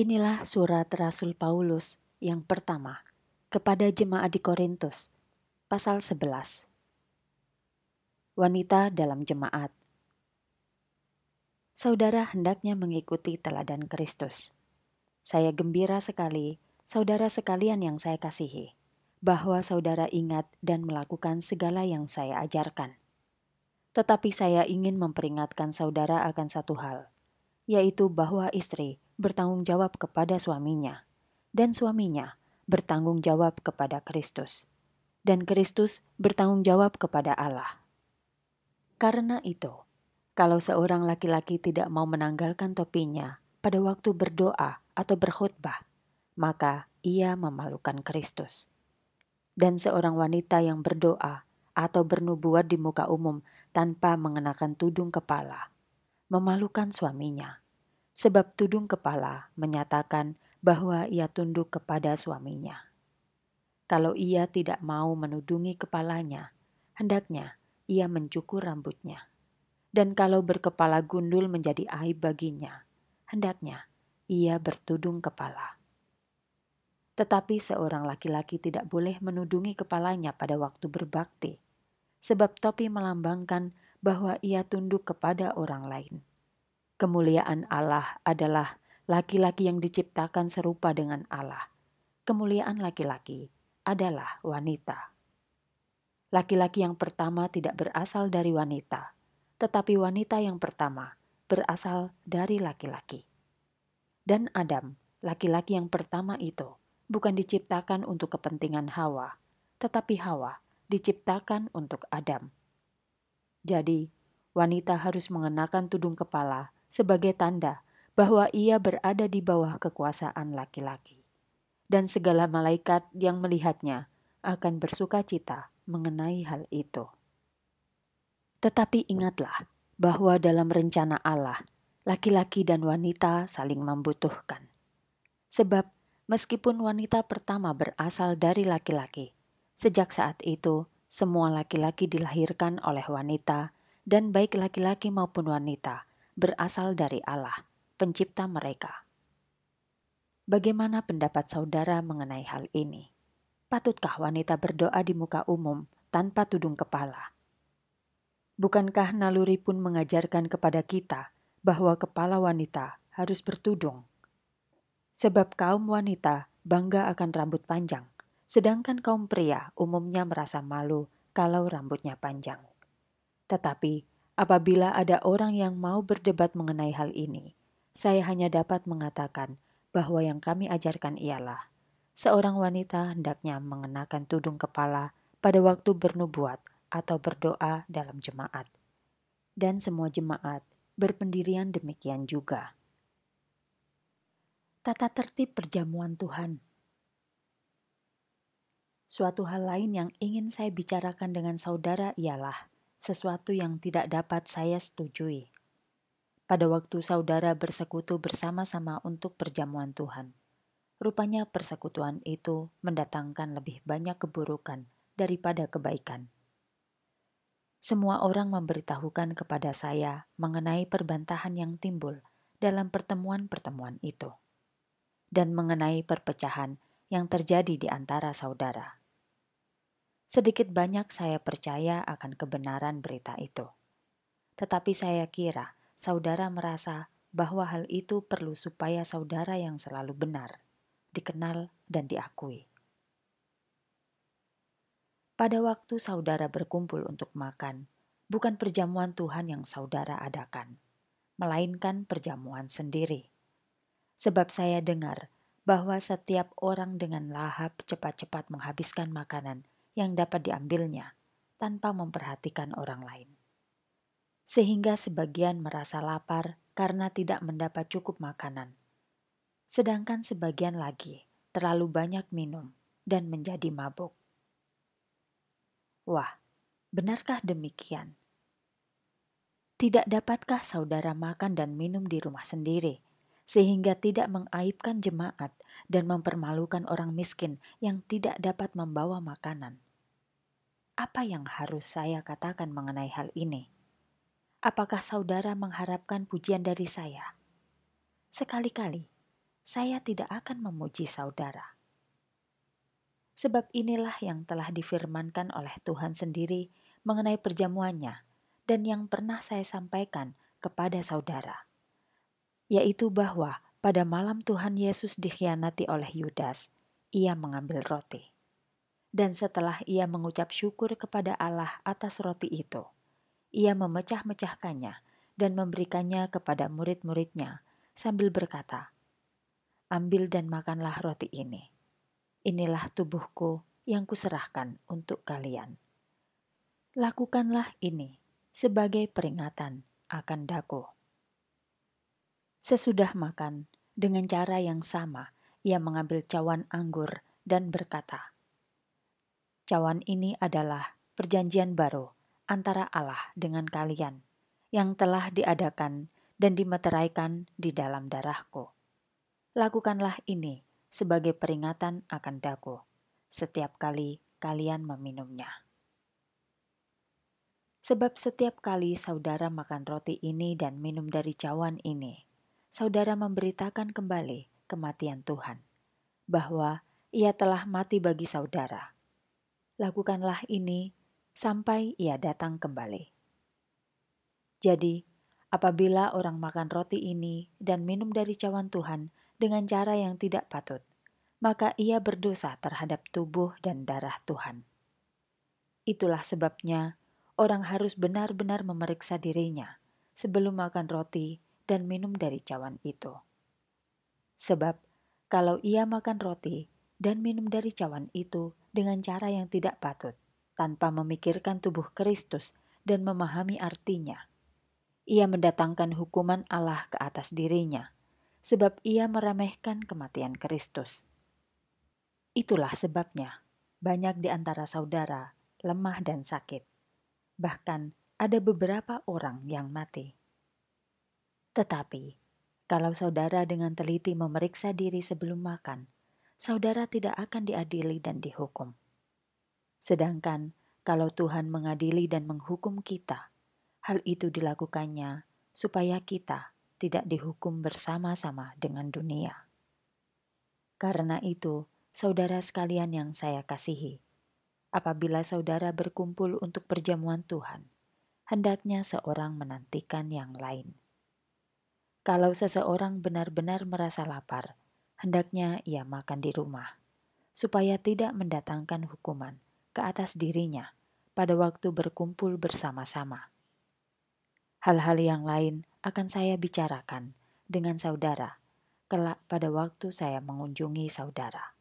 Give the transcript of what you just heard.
Inilah surat Rasul Paulus yang pertama kepada jemaat di Korintus, pasal 11. Wanita dalam jemaat. Saudara hendaknya mengikuti teladan Kristus. Saya gembira sekali, saudara sekalian yang saya kasihi, bahwa saudara ingat dan melakukan segala yang saya ajarkan. Tetapi saya ingin memperingatkan saudara akan satu hal, yaitu bahwa istri bertanggung jawab kepada suaminya, dan suaminya bertanggung jawab kepada Kristus, dan Kristus bertanggung jawab kepada Allah. Karena itu, kalau seorang laki-laki tidak mau menanggalkan topinya pada waktu berdoa atau berkhutbah, maka ia memalukan Kristus. Dan seorang wanita yang berdoa atau bernubuat di muka umum tanpa mengenakan tudung kepala, memalukan suaminya sebab tudung kepala menyatakan bahwa ia tunduk kepada suaminya. Kalau ia tidak mau menudungi kepalanya, hendaknya ia mencukur rambutnya. Dan kalau berkepala gundul menjadi aib baginya, hendaknya ia bertudung kepala. Tetapi seorang laki-laki tidak boleh menudungi kepalanya pada waktu berbakti, sebab topi melambangkan bahwa ia tunduk kepada orang lain Kemuliaan Allah adalah laki-laki yang diciptakan serupa dengan Allah. Kemuliaan laki-laki adalah wanita. Laki-laki yang pertama tidak berasal dari wanita, tetapi wanita yang pertama berasal dari laki-laki. Dan Adam, laki-laki yang pertama itu, bukan diciptakan untuk kepentingan Hawa, tetapi Hawa diciptakan untuk Adam. Jadi, wanita harus mengenakan tudung kepala sebagai tanda bahwa ia berada di bawah kekuasaan laki-laki. Dan segala malaikat yang melihatnya akan bersuka cita mengenai hal itu. Tetapi ingatlah bahwa dalam rencana Allah, laki-laki dan wanita saling membutuhkan. Sebab meskipun wanita pertama berasal dari laki-laki, sejak saat itu semua laki-laki dilahirkan oleh wanita, dan baik laki-laki maupun wanita berasal dari Allah, Pencipta mereka. Bagaimana pendapat saudara mengenai hal ini? Patutkah wanita berdoa di muka umum tanpa tudung kepala? Bukankah naluri pun mengajarkan kepada kita bahwa kepala wanita harus bertudung? Sebab kaum wanita bangga akan rambut panjang, sedangkan kaum pria umumnya merasa malu kalau rambutnya panjang. Tetapi Apabila ada orang yang mau berdebat mengenai hal ini, saya hanya dapat mengatakan bahwa yang kami ajarkan ialah seorang wanita hendaknya mengenakan tudung kepala pada waktu bernubuat atau berdoa dalam jemaat. Dan semua jemaat berpendirian demikian juga. Tata tertib perjamuan Tuhan Suatu hal lain yang ingin saya bicarakan dengan saudara ialah sesuatu yang tidak dapat saya setujui. Pada waktu saudara bersekutu bersama-sama untuk perjamuan Tuhan, rupanya persekutuan itu mendatangkan lebih banyak keburukan daripada kebaikan. Semua orang memberitahukan kepada saya mengenai perbantahan yang timbul dalam pertemuan-pertemuan itu, dan mengenai perpecahan yang terjadi di antara saudara sedikit banyak saya percaya akan kebenaran berita itu. Tetapi saya kira saudara merasa bahwa hal itu perlu supaya saudara yang selalu benar, dikenal dan diakui. Pada waktu saudara berkumpul untuk makan, bukan perjamuan Tuhan yang saudara adakan, melainkan perjamuan sendiri. Sebab saya dengar bahwa setiap orang dengan lahap cepat-cepat menghabiskan makanan yang dapat diambilnya tanpa memperhatikan orang lain. Sehingga sebagian merasa lapar karena tidak mendapat cukup makanan, sedangkan sebagian lagi terlalu banyak minum dan menjadi mabuk. Wah, benarkah demikian? Tidak dapatkah saudara makan dan minum di rumah sendiri, sehingga tidak mengaibkan jemaat dan mempermalukan orang miskin yang tidak dapat membawa makanan? Apa yang harus saya katakan mengenai hal ini? Apakah saudara mengharapkan pujian dari saya? Sekali-kali saya tidak akan memuji saudara. Sebab inilah yang telah difirmankan oleh Tuhan sendiri mengenai perjamuannya dan yang pernah saya sampaikan kepada saudara, yaitu bahwa pada malam Tuhan Yesus dikhianati oleh Yudas, ia mengambil roti. Dan setelah ia mengucap syukur kepada Allah atas roti itu, ia memecah-mecahkannya dan memberikannya kepada murid-muridnya sambil berkata, Ambil dan makanlah roti ini. Inilah tubuhku yang kuserahkan untuk kalian. Lakukanlah ini sebagai peringatan akan daku. Sesudah makan, dengan cara yang sama, ia mengambil cawan anggur dan berkata, Cawan ini adalah perjanjian baru antara Allah dengan kalian yang telah diadakan dan dimeteraikan di dalam darahku. Lakukanlah ini sebagai peringatan akan daku setiap kali kalian meminumnya. Sebab setiap kali saudara makan roti ini dan minum dari cawan ini, saudara memberitakan kembali kematian Tuhan, bahwa ia telah mati bagi saudara. Lakukanlah ini sampai ia datang kembali. Jadi, apabila orang makan roti ini dan minum dari cawan Tuhan dengan cara yang tidak patut, maka ia berdosa terhadap tubuh dan darah Tuhan. Itulah sebabnya orang harus benar-benar memeriksa dirinya sebelum makan roti dan minum dari cawan itu. Sebab kalau ia makan roti dan minum dari cawan itu dengan cara yang tidak patut, tanpa memikirkan tubuh Kristus dan memahami artinya, ia mendatangkan hukuman Allah ke atas dirinya, sebab ia meremehkan kematian Kristus. Itulah sebabnya banyak di antara saudara lemah dan sakit. Bahkan ada beberapa orang yang mati. Tetapi, kalau saudara dengan teliti memeriksa diri sebelum makan, saudara tidak akan diadili dan dihukum. Sedangkan kalau Tuhan mengadili dan menghukum kita, hal itu dilakukannya supaya kita tidak dihukum bersama-sama dengan dunia. Karena itu, saudara sekalian yang saya kasihi, apabila saudara berkumpul untuk perjamuan Tuhan, hendaknya seorang menantikan yang lain. Kalau seseorang benar-benar merasa lapar, hendaknya ia makan di rumah, supaya tidak mendatangkan hukuman ke atas dirinya pada waktu berkumpul bersama-sama. Hal-hal yang lain akan saya bicarakan dengan saudara kelak pada waktu saya mengunjungi saudara.